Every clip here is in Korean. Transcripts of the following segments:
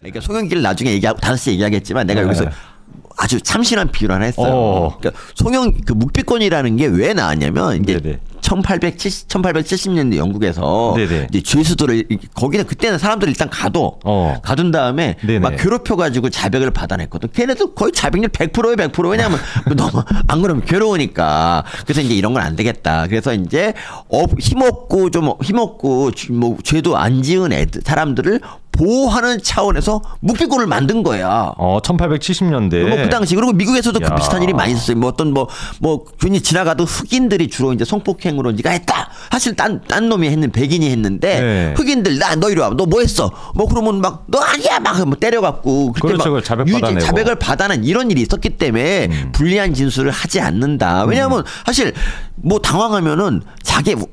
그러니까 송영길 나중에 얘기하고 다섯 시 얘기하겠지만 내가 네. 여기서 아주 참신한 비유를 하나 했어요. 어. 그러니까 송영 그 묵비권이라는 게 왜 나왔냐면 이제 네네. 1870 1870년대 영국에서 네네. 이제 죄수들을 이- 거기는 그때는 사람들을 일단 가둬 어. 가둔 다음에 네네. 막 괴롭혀 가지고 자백을 받아냈거든. 걔네도 거의 자백률 100%에 100% 왜냐면 너무 안 그러면 괴로우니까. 그래서 이제 이런 건 안 되겠다. 그래서 이제 어, 힘없고 좀 힘없고 주- 뭐 죄도 안 지은 애들 사람들을 보호하는 차원에서 묵비권을 만든 거야. 어, 1870년대. 뭐그 당시 그리고 미국에서도 그 야. 비슷한 일이 많이 있었어요. 뭐 어떤 뭐뭐 균이 지나가도 흑인들이 주로 이제 성폭행으로 네가 했다. 사실 딴 딴 놈이 했는 백인이 했는데 네. 흑인들 나 너 이리 와. 너 뭐 했어? 뭐 그러면 막 너 아니야 막 뭐 때려갖고 그때 그렇죠. 막 그걸 자백. 음. 자백을 받아낸 이런 일이 있었기 때문에 불리한 진술을 하지 않는다. 왜냐하면 사실 뭐 당황하면은 자기 워-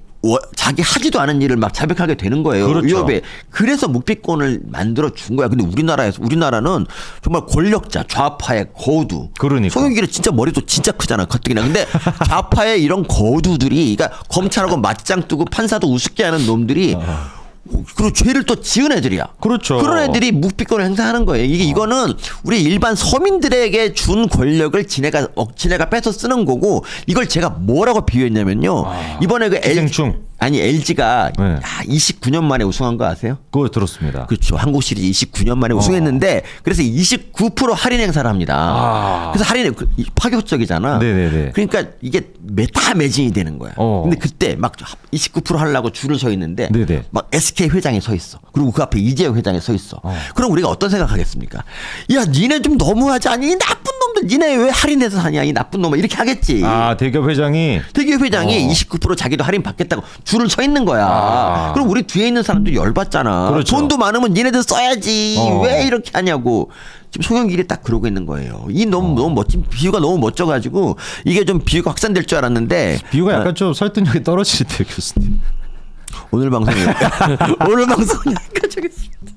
자기 하지도 않은 일을 막 자백하게 되는 거예요. 그렇죠. 위협에. 그래서 묵비권을 만들어 준 거야. 근데 우리나라에서 우리나라는 정말 권력자 좌파의 거두. 그러니까. 송영길은 진짜 머리도 진짜 크잖아. 가뜩이나. 근데 좌파의 이런 거두들이 그러니까 검찰하고 맞짱 뜨고 판사도 우습게 하는 놈들이 그리고 죄를 또 지은 애들이야. 그렇죠. 그런 애들이 묵비권을 행사하는 거예요. 이게 이거는 우리 일반 서민들에게 준 권력을 지네가 어, 지네가 뺏어 쓰는 거고 이걸 제가 뭐라고 비유했냐면요. 이번에 그 기생충. 아니 LG가 네. 29년 만에 우승한 거 아세요? 그거 들었습니다. 그렇죠. 한국 시리즈 29년 만에 우승했는데 그래서 29% 할인 행사를 합니다. 아. 그래서 할인이 그- 이- 파격적이잖아. 네네네. 그러니까 이게 매, 다 매진이 되는 거야. 어. 근데 그때 막 29% 하려고 줄을 서 있는데 네네. 막 SK 회장이 서 있어. 그리고 그 앞에 이재용 회장이 서 있어. 그럼 우리가 어떤 생각하겠습니까? 야, 니네 좀 너무하지 않니? 이 나쁜 놈들 니네 왜 할인해서 사냐? 이 나쁜 놈아 이렇게 하겠지. 아, 대기업 회장이 대기업 회장이 어. 29% 자기도 할인 받겠다고 줄을 서 있는 거야. 아. 그럼 우리 뒤에 있는 사람들이 열받잖아. 그렇죠. 돈도 많으면 니네들 써야지. 어. 왜 이렇게 하냐고. 지금 송영길이 딱 그러고 있는 거예요. 이 너무 어. 너무 멋진 비유가 너무 멋져가지고 이게 좀 비유가 확산될 줄 알았는데 비유가 약간 좀 설득력이 떨어지는데 교수님. 오늘 방송이 오늘 방송은 여기까지 하겠습니다.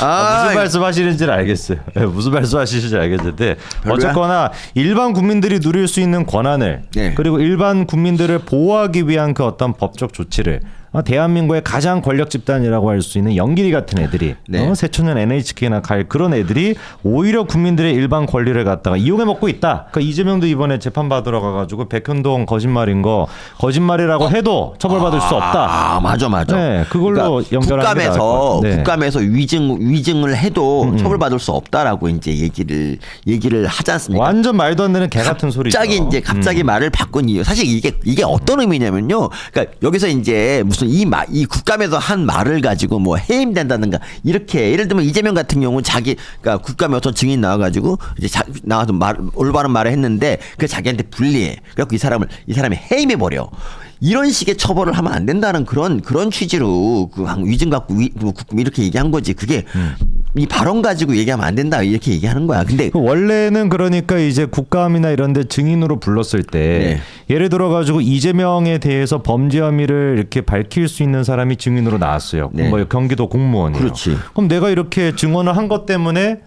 아, 무슨 아, 말씀하시는지는 알겠어요. 예, 무슨 말씀하시는지 알겠는데 별로야? 어쨌거나 일반 국민들이 누릴 수 있는 권한을 네. 그리고 일반 국민들을 보호하기 위한 그 어떤 법적 조치를 어, 대한민국의 가장 권력 집단이라고 할 수 있는 연길이 같은 애들이 네. 어, 새초년 NHK나 갈 그런 애들이 오히려 국민들의 일반 권리를 갖다가 이용해 먹고 있다. 그 이재명도 이번에 재판 받으러 가가지고 백현동 거짓말인 거 거짓말이라고 해도 처벌받을 수 없다. 아 맞아 맞아. 네, 그걸로 연결하는 게 나을 것 국감에서. 네. 음, 국감에서 위증 위증을 해도 처벌받을 수 없다라고 이제 얘기를 얘기를 하지 않습니까? 완전 말도 안 되는 개 같은 소리죠. 갑자기 이제 갑자기 말을 바꾼 이유 사실 이게 이게 어떤 의미냐면요. 그러니까 여기서 이제 무슨 이말이 국감에서 한 말을 가지고 뭐 해임된다든가 이렇게 예를 들면 이재명 같은 경우는 자기 그러니까 국감에 어떤 증인 나와가지고 이제 자, 나와서 말 올바른 말을 했는데 그 자기한테 불리해. 그래갖고 이 사람을 이 사람이 해임해 버려. 이런 식의 처벌을 하면 안 된다는 그런 그런 취지로 그 한- 위증 갖고 위, 뭐 이렇게 얘기한 거지. 그게 이 발언 가지고 얘기하면 안 된다 이렇게 얘기하는 거야. 근데 그 원래는 그러니까 이제 국감이나 이런데 증인으로 불렀을 때 네. 예를 들어 가지고 이재명에 대해서 범죄 혐의를 이렇게 밝힐 수 있는 사람이 증인으로 나왔어요. 네. 뭐 경기도 공무원이에요. 그렇지. 그럼 내가 이렇게 증언을 한 것 때문에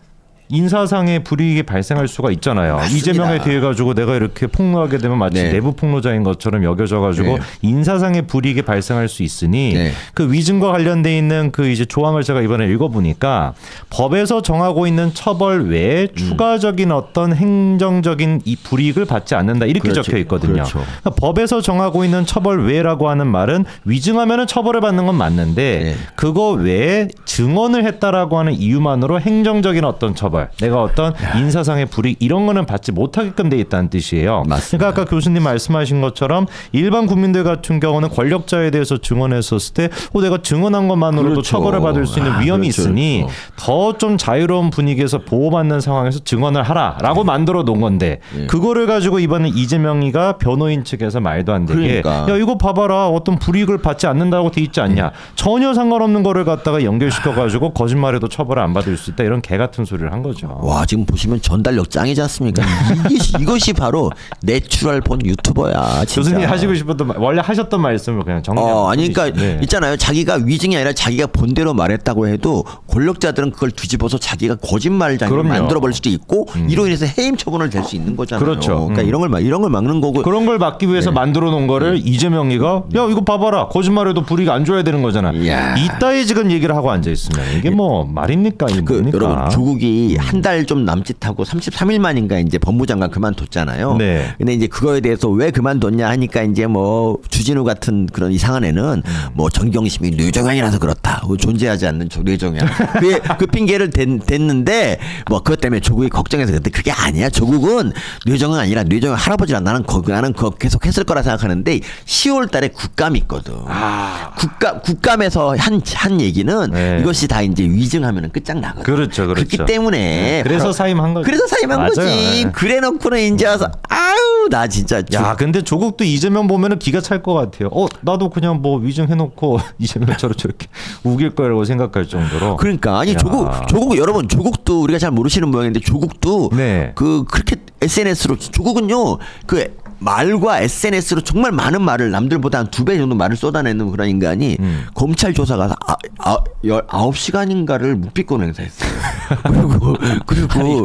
인사상의 불이익이 발생할 수가 있잖아요. 맞습니다. 이재명에 대해 가지고 내가 이렇게 폭로하게 되면 마치 네. 내부 폭로자인 것처럼 여겨져 가지고 네. 인사상의 불이익이 발생할 수 있으니 네. 그 위증과 관련돼 있는 그 이제 조항을 제가 이번에 읽어보니까 법에서 정하고 있는 처벌 외에 음. 추가적인 어떤 행정적인 이 불이익을 받지 않는다 이렇게 그렇지. 적혀 있거든요. 그렇죠. 그러니까 법에서 정하고 있는 처벌 외라고 하는 말은 위증하면은 처벌을 받는 건 맞는데 네. 그거 외에 증언을 했다라고 하는 이유만으로 행정적인 어떤 처벌, 내가 어떤 인사상의 불이익 이런 거는 받지 못하게끔 돼 있다는 뜻이에요. 맞습니다. 그러니까 아까 교수님 말씀하신 것처럼 일반 국민들 같은 경우는 권력자에 대해서 증언했었을 때, 어, 내가 증언한 것만으로도 그렇죠. 처벌을 받을 수 있는 아, 위험이 그렇죠, 있으니 그렇죠. 더좀 자유로운 분위기에서 보호받는 상황에서 증언을 하라라고 만들어 놓은 건데 예. 그거를 가지고 이번에 이재명이가 변호인 측에서 말도 안 되게 그러니까. 야 이거 봐봐라 어떤 불이익을 받지 않는다고 돼 있지 않냐 전혀 상관없는 거를 갖다가 연결시켜 가지고 거짓말해도 처벌을 안 받을 수 있다 이런 개 같은 소리를 한 거죠. 와 지금 보시면 전달력 짱이지 않습니까? 이것이, 이것이 바로 natural born 유튜버야. 진짜. 교수님 하시고 싶었던 말- 원래 하셨던 말씀을 그냥 정리하고 어, 아니 그러니까 네. 있잖아요. 자기가 위증이 아니라 자기가 본대로 말했다고 해도 권력자들은 그걸 뒤집어서 자기가 거짓말쟁이를. 만들어 버릴 수도 있고 이로 인해서 해임 처분을 될 수 있는 거잖아요. 그렇죠. 그러니까 음. 이런 걸 막- 이런 걸 막는 거고 그런 걸 막기 위해서 만들어 놓은 거를 이재명이가 야 이거 봐봐라 거짓말해도 불이익 안 줘야 되는 거잖아. 이야. 이따위 지금 얘기를 하고 앉아 있으면 이게 뭐 말입니까? 이게 그 뭡니까? 여러분 조국이 한 달 좀 남짓하고 33일 만인가 이제 법무장관 그만뒀잖아요. 네. 근데 이제 그거에 대해서 왜 그만뒀냐 하니까 이제 뭐 주진우 같은 그런 이상한 애는 뭐 정경심이 뇌정향이라서 그렇다. 뭐 존재하지 않는 저 뇌정향. 그, 그 핑계를 댄, 댔는데 뭐 그것 때문에 조국이 걱정해서 근데 그게 아니야. 조국은 뇌정향 아니라 뇌정향 할아버지라 나는 거, 나는 그거 계속 했을 거라 생각하는데 10월 달에 국감이 있거든. 아. 국감 국감에서 한 한 얘기는 네. 이것이 다 이제 위증하면은 끝장나거든. 그렇죠, 그렇죠. 그렇기 때문에 그래서 바로- 사임한 거죠. 그래서 사임한 맞아요. 거지. 네. 그래 놓고는 이제 와서 아 유 나 진짜 야, 근데 조국도 이재명 보면은 기가 찰 것 같아요. 어, 나도 그냥 뭐 위증 해놓고 이재명처럼 저렇게 우길 거라고 생각할 정도로. 그러니까 아니 야. 조국 조국 여러분 조국도 우리가 잘 모르시는 모양인데 조국도 네. 그 그렇게 SNS로 조국은요 그 말과 SNS로 정말 많은 말을 남들보다 한 두 배 정도 말을 쏟아내는 그런 인간이 음. 검찰 조사가 아, 아, 열 아홉 시간인가를 묵비권 행사했어요. 그리고 그리고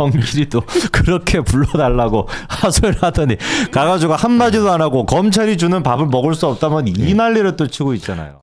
그렇게 불러달라고 하소연 하더니 가가지고 한마디도 안 하고 검찰이 주는 밥을 먹을 수 없다면 이 난리를 또 치고 있잖아요.